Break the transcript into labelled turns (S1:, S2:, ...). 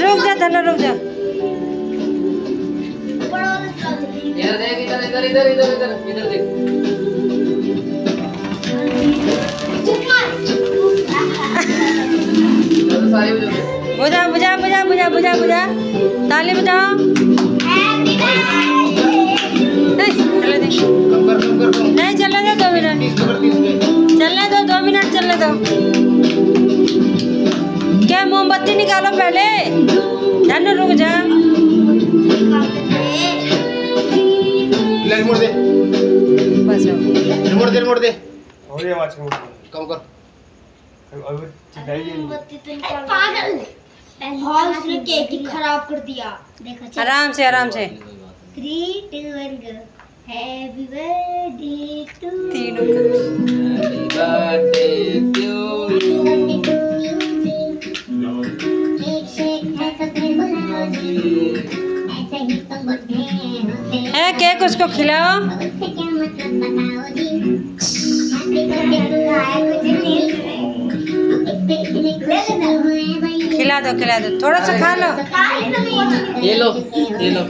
S1: रुक जा धनो रुक जा।
S2: इधर देख इधर इधर इधर इधर इधर इधर देख। तो
S1: बुझा बुझा बुझा बुझा बुझा बुझा। ताली बजाओ। नहीं, चलने दो दो मिनट। चलने दो दो मिनट चलने दो। निकालो पहले। धनु रुक जा।
S3: ले दे।
S1: बस हो
S3: दे रिमोट दे।
S4: और ये आवाज़ कम
S3: कम कर।
S4: अब चिल्लाई जी
S5: हाँ। उसने केक ही खराब कर दिया। देखो
S1: आराम से आराम से।
S5: Three two one go happy birthday to
S1: तीनों का। है, केक उसको खिलाओ। खिला दो खिला दो। थोड़ा सा खा लो।
S2: ये लो ये लो।